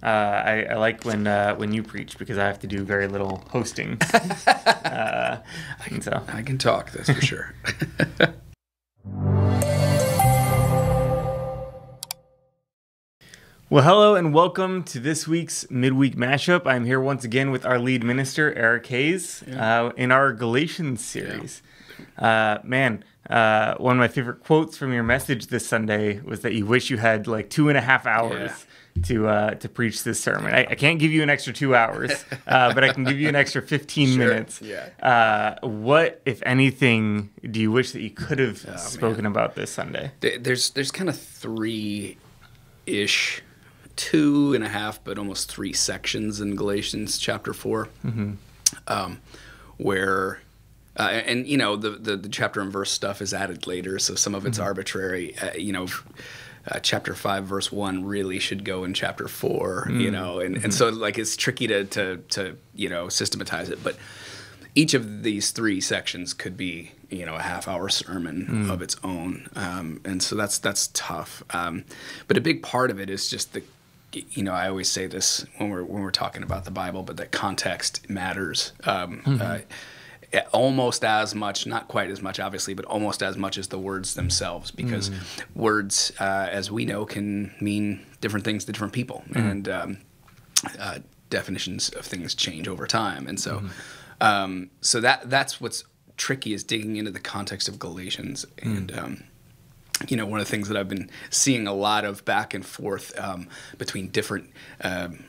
Uh, I, I, like when uh, when you preach because I have to do very little hosting. uh, I, can, so. I can talk, that's for sure. well, hello and welcome to this week's midweek mashup. I'm here once again with our lead minister, Eric Hays, yeah. Uh, in our Galatians series. Yeah. Uh, man, uh, one of my favorite quotes from your message this Sunday was that you wish you had like two and a half hours. Yeah to uh, to preach this sermon. I, I, can't give you an extra two hours, uh, but I can give you an extra fifteen sure. minutes. Yeah. Uh, what, if anything, do you wish that you could have oh, spoken man. about this Sunday? There's there's kind of three ish, two and a half, but almost three sections in Galatians chapter 4 mm-hmm. um, where. Uh, and you know the, the, the chapter and verse stuff is added later, so some of it's mm-hmm. arbitrary. Uh, you know, uh, chapter five, verse one, really should go in chapter four. Mm. You know, and, mm-hmm. and so like it's tricky to, to to you know systematize it, but each of these three sections could be you know a half hour sermon mm. of its own, um, and so that's that's tough. Um, but a big part of it is just the you know, I always say this when we're when we're talking about the Bible, but that context matters. Um, mm-hmm. uh, almost as much, not quite as much, obviously, but almost as much as the words themselves, because mm. words, uh, as we know, can mean different things to different people, mm. and um, uh, definitions of things change over time, and so, mm. um, so that that's what's tricky is digging into the context of Galatians, mm. and um, you know, one of the things that I've been seeing a lot of back and forth um, between different, um,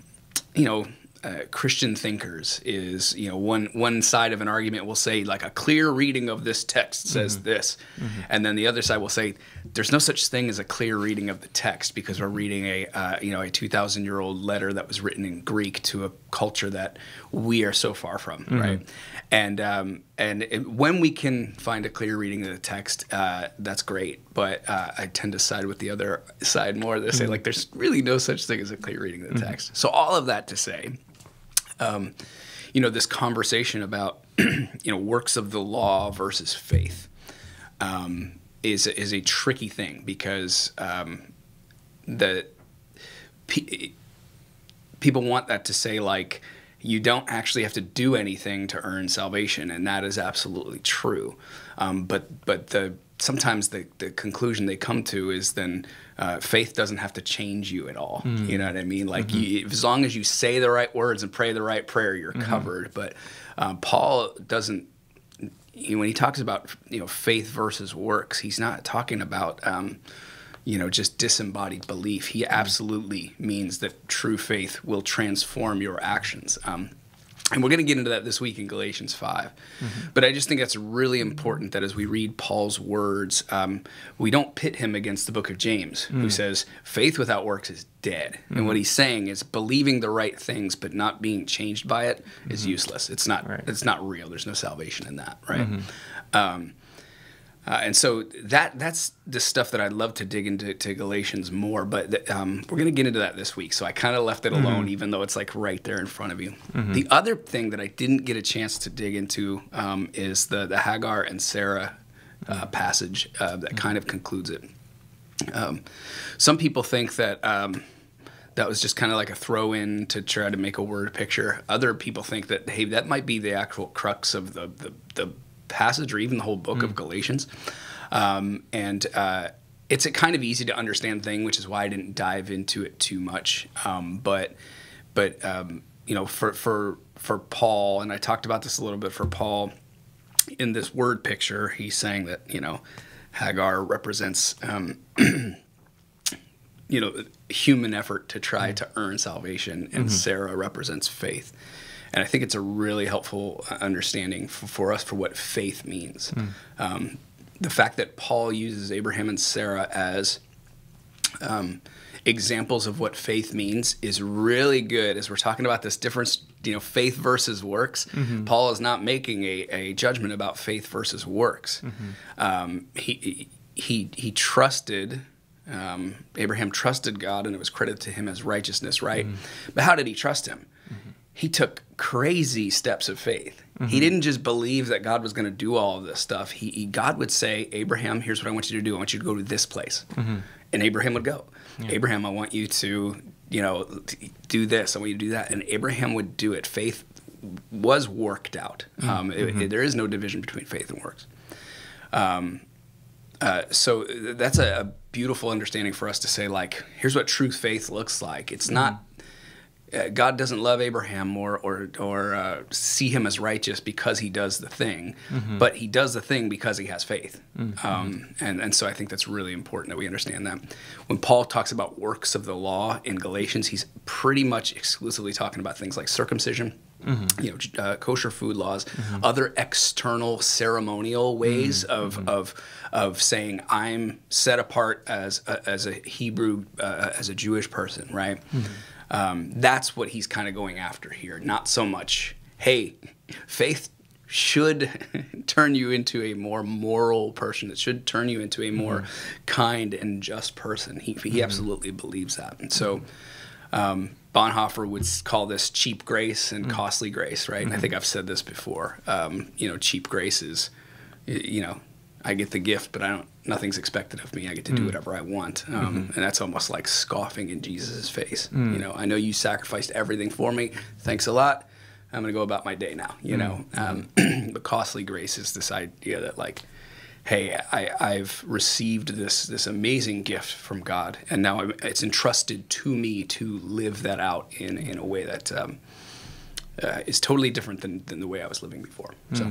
you know uh, Christian thinkers is you know one one side of an argument will say like a clear reading of this text says mm-hmm. this, mm-hmm. and then the other side will say there's no such thing as a clear reading of the text because we're reading a uh, you know a two thousand year old letter that was written in Greek to a culture that we are so far from, mm-hmm. right? And um, and it, when we can find a clear reading of the text, uh, that's great. But uh, I tend to side with the other side more. They say mm-hmm. like there's really no such thing as a clear reading of the mm-hmm. text. So all of that to say um, you know, this conversation about you know works of the law versus faith um, is is a tricky thing because um, the pe- people want that to say like you don't actually have to do anything to earn salvation, and that is absolutely true. Um, but but the sometimes the, the conclusion they come to is then uh, faith doesn't have to change you at all. Mm. You know what I mean? Like mm-hmm. you, as long as you say the right words and pray the right prayer, you're mm-hmm. covered. But um, Paul doesn't. You know, when he talks about you know faith versus works, he's not talking about um, you know just disembodied belief. He mm. absolutely means that true faith will transform your actions. Um, and we're going to get into that this week in Galatians 5. Mm-hmm. But I just think that's really important that as we read Paul's words, um, we don't pit him against the book of James, mm-hmm. who mm. says, faith without works is dead. Mm-hmm. And what he's saying is believing the right things but not being changed by it is mm-hmm. useless. It's not, right. it's not real. There's no salvation in that, right? Mm-hmm. Um, uh, and so that that's the stuff that I'd love to dig into to Galatians more, but um, we're going to get into that this week. So I kind of left it mm-hmm. alone, mm-hmm. even though it's like right there in front of you. Mm-hmm. The other thing that I didn't get a chance to dig into um, is the the Hagar and Sarah uh, mm-hmm. passage uh, that kind of concludes it. Um, some people think that um, that was just kind of like a throw in to try to make a word picture. Other people think that hey, that might be the actual crux of the the, the passage or even the whole book mm. of Galatians. Um, and uh, it's a kind of easy to understand thing, which is why I didn't dive into it too much. Um, but but um, you know, for for for Paul, and I talked about this a little bit for Paul in this word picture. He's saying that you know Hagar represents um, you know human effort to try mm. to earn salvation, and mm-hmm. Sarah represents faith. And I think it's a really helpful uh, understanding for, for us for what faith means. Mm. Um, the fact that Paul uses Abraham and Sarah as um, examples of what faith means is really good as we're talking about this difference you know faith versus works mm-hmm. paul is not making a, a judgment about faith versus works mm-hmm. um, he, he he trusted um, abraham trusted god and it was credited to him as righteousness right mm-hmm. but how did he trust him he took crazy steps of faith. Mm-hmm. He didn't just believe that God was going to do all of this stuff. He, he, God would say, Abraham, here's what I want you to do. I want you to go to this place, mm-hmm. and Abraham would go. Yeah. Abraham, I want you to you know, do this, I want you to do that. And Abraham would do it. Faith was worked out. Mm-hmm. Um, it- it- there is no division between faith and works. Um, uh, so that's a, a beautiful understanding for us to say, like, here's what true faith looks like. It's not uh, God doesn't love Abraham or or or uh, see him as righteous because he does the thing, but he does the thing because he has faith. Um, and and so I think that's really important that we understand that. When Paul talks about works of the law in Galatians, he's pretty much exclusively talking about things like circumcision. You know, uh, kosher food laws, other external ceremonial ways of, of of saying I'm set apart as a, as a Hebrew, uh, as a Jewish person, right? Um, that's what he's kind of going after here. Not so much, hey, faith should turn you into a more moral person. It should turn you into a more kind and just person. He, he absolutely believes that. And so um, Bonhoeffer would call this cheap grace and costly grace, right? And I think I've said this before. Um, you know, cheap grace is, you know, I get the gift, but I don't. Nothing's expected of me. I get to do whatever I want, um, and that's almost like scoffing in Jesus' face. You know, I know you sacrificed everything for me. Thanks a lot. I'm gonna go about my day now. You know, um, but costly grace is this idea that like, hey, I, I've received this this amazing gift from God, and now I'm, it's entrusted to me to live that out in in a way that um, uh, is totally different than than the way I was living before. So.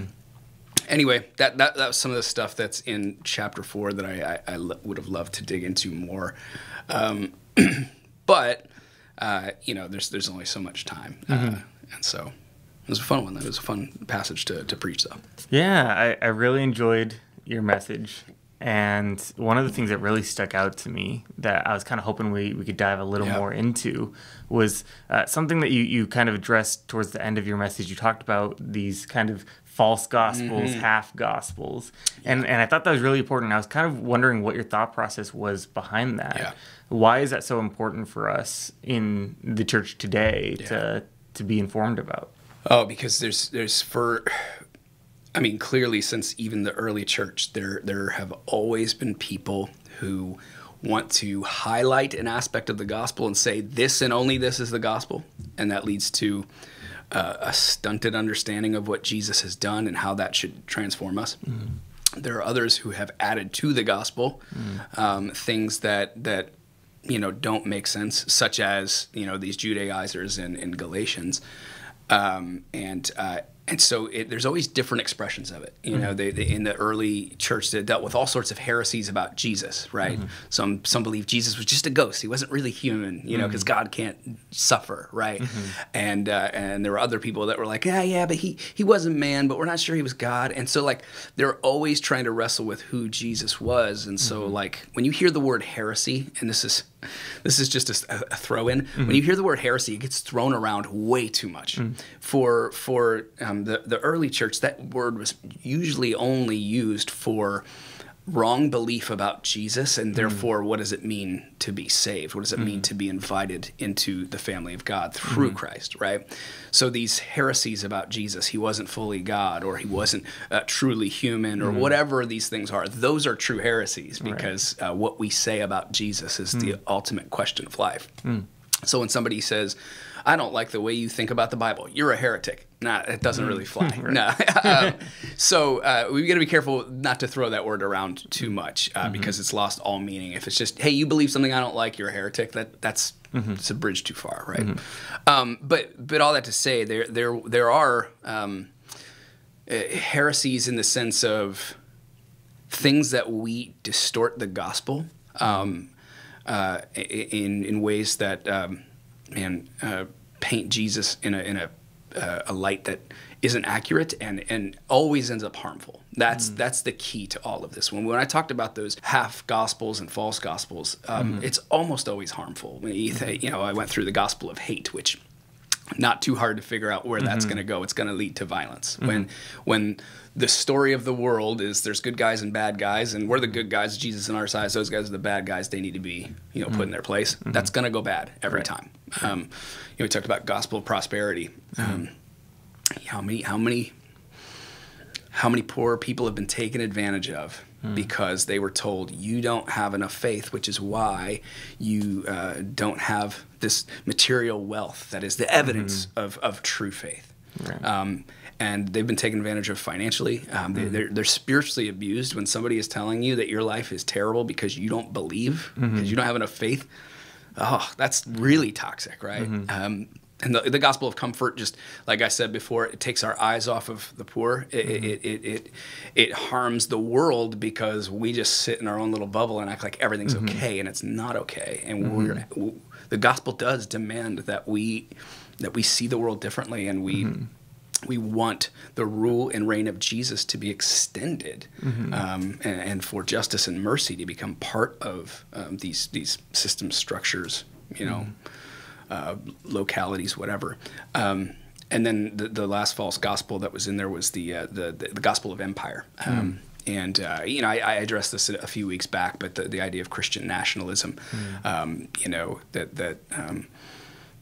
Anyway, that, that that was some of the stuff that's in chapter four that I, I, I would have loved to dig into more, um, but uh, you know, there's there's only so much time, uh, and so it was a fun one. That was a fun passage to, to preach, though. Yeah, I, I really enjoyed your message. And one of the things that really stuck out to me that I was kind of hoping we, we could dive a little Yeah. more into was uh, something that you, you kind of addressed towards the end of your message. You talked about these kind of false gospels, Mm-hmm. half gospels. And, and I thought that was really important. I was kind of wondering what your thought process was behind that. Yeah. Why is that so important for us in the church today to, to be informed about? Oh, because there's there's for I mean, clearly since even the early church, there there have always been people who want to highlight an aspect of the gospel and say this and only this is the gospel, and that leads to uh, a stunted understanding of what Jesus has done and how that should transform us. There are others who have added to the gospel um, things that that you know don't make sense, such as you know these Judaizers in, in Galatians, um, and uh, and so it, there's always different expressions of it. You know, mm-hmm. they, they, in the early church, they dealt with all sorts of heresies about Jesus. Right? Mm-hmm. Some some believe Jesus was just a ghost; he wasn't really human. You know, because mm-hmm. God can't suffer. Right? And uh, and there were other people that were like, yeah, yeah, but he he wasn't man, but we're not sure he was God. And so like they're always trying to wrestle with who Jesus was. And so like when you hear the word heresy, and this is this is just a, a throw in. When you hear the word heresy, it gets thrown around way too much. For for um, the the early church, that word was usually only used for wrong belief about Jesus, and mm. therefore, what does it mean to be saved? What does it mean mm. to be invited into the family of God through mm-hmm. Christ? Right. So these heresies about Jesus, he wasn't fully God, or he wasn't uh, truly human, or mm-hmm. whatever these things are, those are true heresies because uh, what we say about Jesus is the mm. ultimate question of life. So when somebody says, I don't like the way you think about the Bible, you're a heretic. Nah, it doesn't really fly. No. Um, so uh, we've got to be careful not to throw that word around too much uh, because it's lost all meaning. If it's just, hey, you believe something I don't like, you're a heretic, that that's it's a bridge too far, right? Um, but but all that to say, there there there are um, uh, heresies in the sense of things that we distort the gospel um, uh, in in ways that um, man uh, paint Jesus in a in a uh, a light that isn't accurate and and always ends up harmful. That's that's the key to all of this. When when I talked about those half gospels and false gospels, um, it's almost always harmful. When you, th- you know, I went through the gospel of hate, which not too hard to figure out where that's mm-hmm. going to go. It's going to lead to violence. Mm-hmm. When when the story of the world is there's good guys and bad guys, and we're the good guys, Jesus in our size, those guys are the bad guys. They need to be you know put mm-hmm. in their place. That's going to go bad every time. Um, you know, we talked about gospel of prosperity. Um, how many how many how many poor people have been taken advantage of because they were told you don't have enough faith, which is why you uh, don't have this material wealth that is the evidence of, of true faith. Right. Um, and they've been taken advantage of financially. Um, they, they're, they're spiritually abused when somebody is telling you that your life is terrible because you don't believe, because you don't have enough faith. Oh, that's really toxic, right? Um, and the, the gospel of comfort, just like I said before, it takes our eyes off of the poor. It, it, mm-hmm. it, it, it harms the world because we just sit in our own little bubble and act like everything's mm-hmm. okay, and it's not okay. And mm-hmm. we're, the gospel does demand that we that we see the world differently, and we we want the rule and reign of Jesus to be extended, um, and, and for justice and mercy to become part of um, these these system structures. You know, uh, localities, whatever. Um, and then the, the last false gospel that was in there was the uh, the, the, the gospel of empire. Um, And uh, you know, I, I addressed this a few weeks back, but the, the idea of Christian nationalism, um, you know, that that um,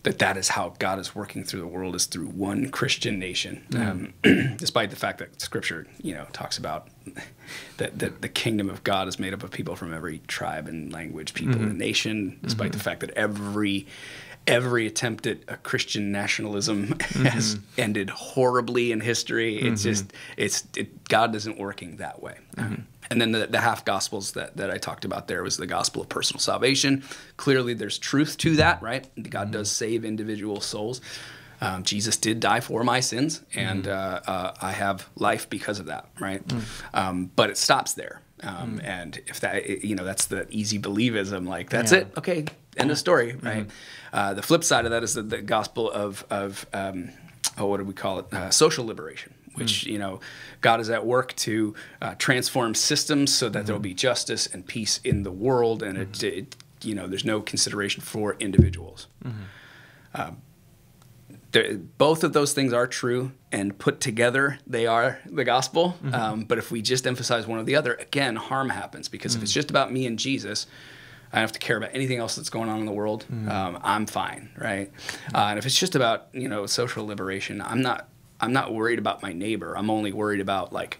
that that is how God is working through the world is through one Christian nation, um, despite the fact that Scripture, you know, talks about that, that the kingdom of God is made up of people from every tribe and language, people and nation, despite the fact that every every attempt at a Christian nationalism has ended horribly in history. It's just it's it, God isn't working that way. And then the, the half gospels that, that I talked about there was the gospel of personal salvation. Clearly, there's truth to that, right? God does save individual souls. Um, Jesus did die for my sins, and uh, uh, I have life because of that, right? Um, but it stops there. Um, And if that, you know, that's the easy believism, like that's Yeah. it, okay, end of story, right? Uh, the flip side of that is the, the gospel of of um, oh, what do we call it? Uh, social liberation, which you know, God is at work to uh, transform systems so that there will be justice and peace in the world, and it, it, you know, there's no consideration for individuals. Um, there, both of those things are true, and put together, they are the gospel. Um, but if we just emphasize one or the other, again, harm happens because if it's just about me and Jesus, I don't have to care about anything else that's going on in the world. Um, I'm fine, right? Uh, and if it's just about you know social liberation, I'm not. I'm not worried about my neighbor. I'm only worried about like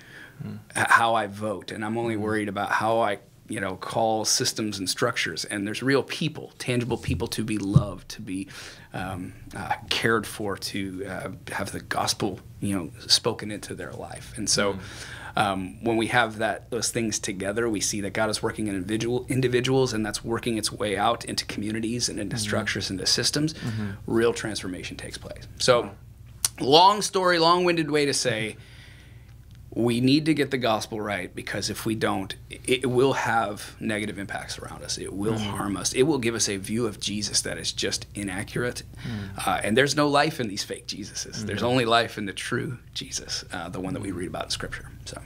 h- how I vote, and I'm only worried about how I you know call systems and structures. And there's real people, tangible people to be loved, to be um, uh, cared for, to uh, have the gospel you know spoken into their life. And so. Um, when we have that those things together, we see that God is working in individual individuals, and that's working its way out into communities and into structures, into systems. Real transformation takes place. So, long story, long-winded way to say, we need to get the gospel right because if we don't, it, will have negative impacts around us. It will harm us. It will give us a view of Jesus that is just inaccurate. Uh, and there's no life in these fake Jesuses. There's only life in the true Jesus, uh, the one that we read about in Scripture. So.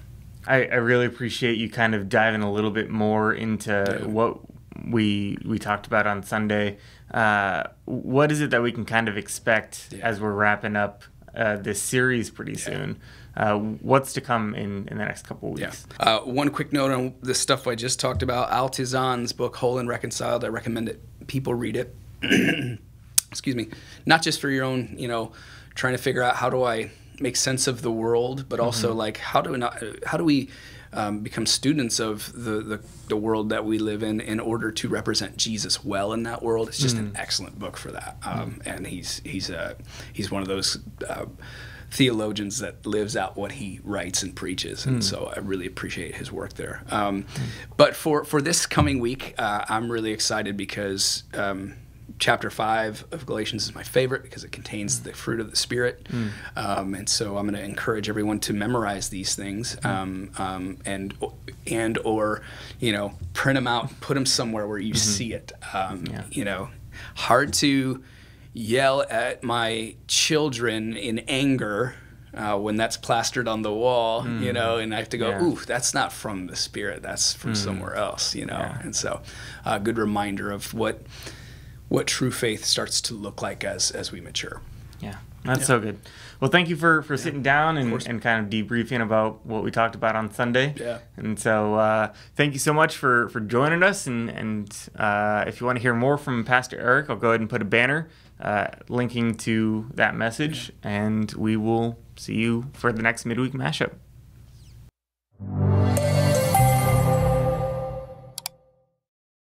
I, I really appreciate you kind of diving a little bit more into what we we talked about on Sunday. Uh, what is it that we can kind of expect Yeah. as we're wrapping up uh, this series pretty soon? Uh, what's to come in, in the next couple of Yeah. weeks? Uh, one quick note on the stuff I just talked about. Al Tizon's book, Whole and Reconciled. I recommend it. People read it. Excuse me. Not just for your own, you know, trying to figure out how do I make sense of the world, but also like how do we not, how do we um, become students of the, the the world that we live in in order to represent Jesus well in that world. It's just an excellent book for that. Um, and he's he's uh, he's one of those. Uh, theologians that lives out what he writes and preaches, and so I really appreciate his work there. Um, But for for this coming week, uh, I'm really excited because. Um, Chapter five of Galatians is my favorite because it contains the fruit of the Spirit, um, and so I'm going to encourage everyone to memorize these things, um, um, and and or you know print them out, put them somewhere where you see it. Um, Yeah. You know, hard to yell at my children in anger uh, when that's plastered on the wall, you know, and I have to go, Mm. Yeah. ooh, that's not from the spirit, that's from somewhere else, you know. Yeah. And so, a good reminder of what what true faith starts to look like as as we mature. Yeah, that's so good. Well, thank you for, for sitting down and, and kind of debriefing about what we talked about on Sunday. Yeah. And so uh, thank you so much for, for joining us. And, and uh, if you want to hear more from Pastor Eric, I'll go ahead and put a banner uh, linking to that message. And we will see you for the next midweek mashup.